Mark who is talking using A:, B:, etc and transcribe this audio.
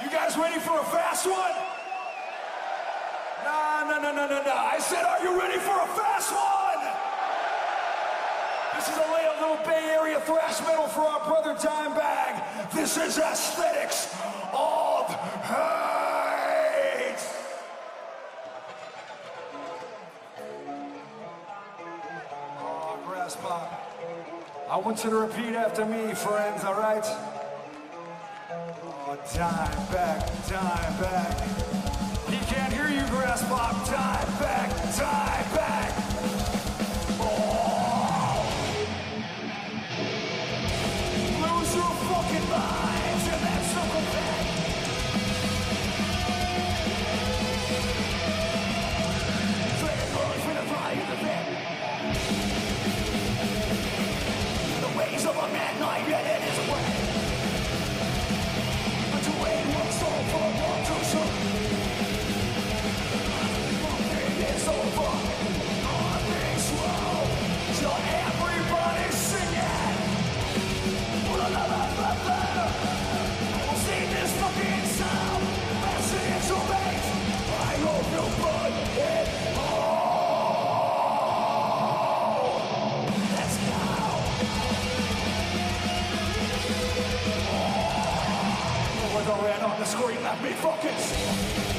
A: You guys ready for a fast one? Nah, nah, nah, nah, nah, nah. I said, are you ready for a fast one? This is a little Bay Area thrash metal for our brother Dimebag. This is aesthetics of hate. Oh, Graspop. I want you to repeat after me, friends, all right? Oh, time, back, time, back. He can't hear you, Graspop, time. me fucking